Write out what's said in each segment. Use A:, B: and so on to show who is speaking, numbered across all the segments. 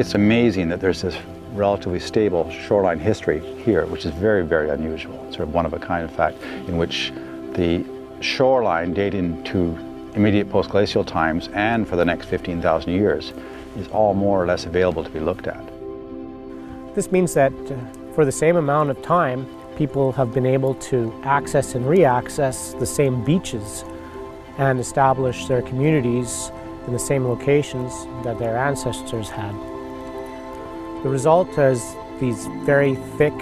A: It's amazing that there's this relatively stable shoreline history here, which is very, very unusual. It's sort of one of a kind, in fact, in which the shoreline dating to immediate post-glacial times and for the next 15,000 years is all more or less available to be looked at.
B: This means that uh, for the same amount of time, people have been able to access and re-access the same beaches and establish their communities in the same locations that their ancestors had. The result is these very thick,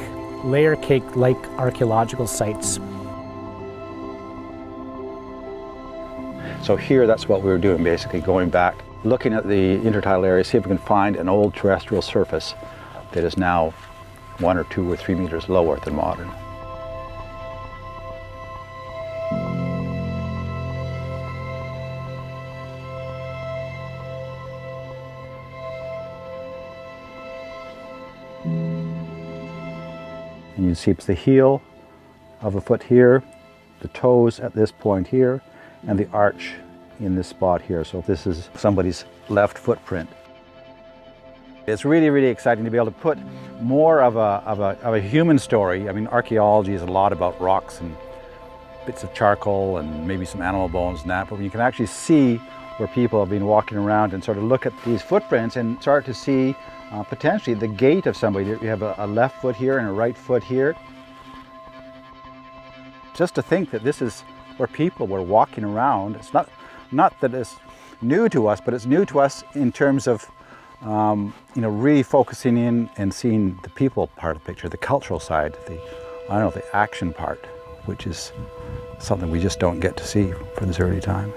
B: layer cake-like archaeological sites.
A: So here, that's what we were doing, basically going back, looking at the intertidal area, see if we can find an old terrestrial surface that is now one or two or three meters lower than modern. And you see it's the heel of a foot here, the toes at this point here, and the arch in this spot here. So this is somebody's left footprint. It's really, really exciting to be able to put more of a, of a, of a human story. I mean, archaeology is a lot about rocks and bits of charcoal and maybe some animal bones and that, but when you can actually see where people have been walking around and sort of look at these footprints and start to see uh, potentially the gait of somebody. You have a, a left foot here and a right foot here. Just to think that this is where people were walking around. It's not, not that it's new to us, but it's new to us in terms of um, you know, really focusing in and seeing the people part of the picture, the cultural side, the, I don't know, the action part, which is something we just don't get to see for this early time.